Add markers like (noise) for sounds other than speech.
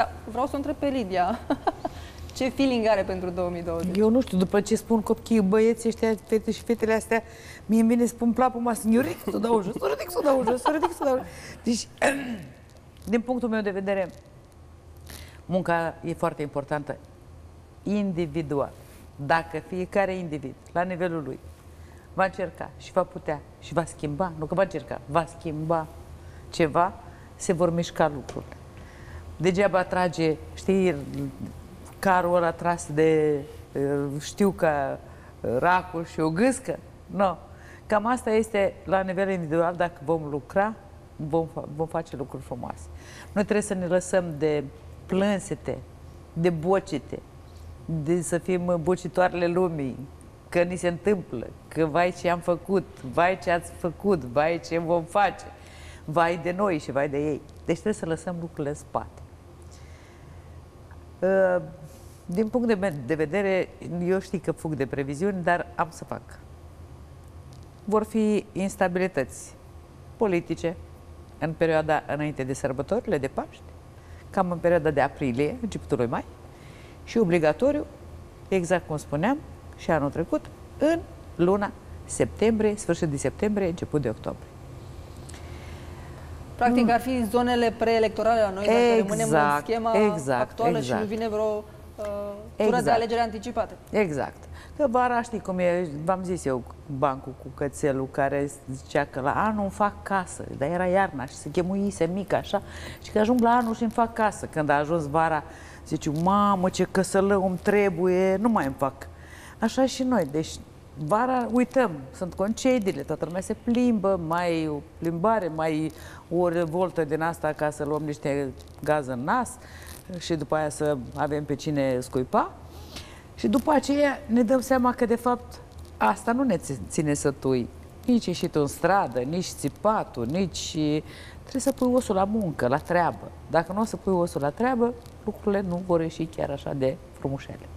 Da, vreau să o întreb pe Lidia. (laughs) Ce feeling are pentru 2020? Eu nu știu, după ce spun copiii, băieții ăștia, fete și fetele astea, mie îmi vine să spun plapul masă, eu ridic să o dau jos, o ridic să o dau jos, o ridic să o dau jos. Deci, (clears throat) din punctul meu de vedere, munca e foarte importantă, individual. Dacă fiecare individ, la nivelul lui, va încerca și va putea și va schimba, nu că va încerca, va schimba ceva, se vor mișca lucrurile. Degeaba trage, știi, carul ăla tras de, știu că racul și o gâscă. Nu. No. Cam asta este la nivel individual, dacă vom lucra, vom, vom face lucruri frumoase. Noi trebuie să ne lăsăm de plânsete, de bocite, de să fim bocitoarele lumii, că ni se întâmplă, că vai ce am făcut, vai ce ați făcut, vai ce vom face, vai de noi și vai de ei. Deci trebuie să lăsăm lucrurile în spate. Uh, din punct de vedere, eu știu că fug de previziuni, dar am să fac. Vor fi instabilități politice în perioada înainte de sărbătorile de Paști, cam în perioada de aprilie, începutul lui mai, și obligatoriu, exact cum spuneam, și anul trecut, în luna septembrie, sfârșit de septembrie, început de octombrie. Practic ar fi zonele preelectorale la noi, dacă exact, rămânem în schema exact, actuală exact. și nu vine vreo uh, tură exact. de alegeri anticipate. Exact. Că vara știi cum e, v-am zis eu, bancul cu cățelul care zicea că la anul îmi fac casă, dar era iarna și se chemuise mic așa și că ajung la anul și îmi fac casă. Când a ajuns vara, zice, mamă ce căsălău îmi trebuie, nu mai îmi fac. Așa și noi, deci vara uităm, sunt concediile, toată lumea se plimbă, mai o plimbare, mai o revoltă din asta ca să luăm niște gaz în nas și după aia să avem pe cine scuipa. Și după aceea ne dăm seama că de fapt asta nu ne ține să tui nici ieșitul în stradă, nici țipatul, nici... Trebuie să pui osul la muncă, la treabă. Dacă nu o să pui osul la treabă, lucrurile nu vor ieși chiar așa de frumușele.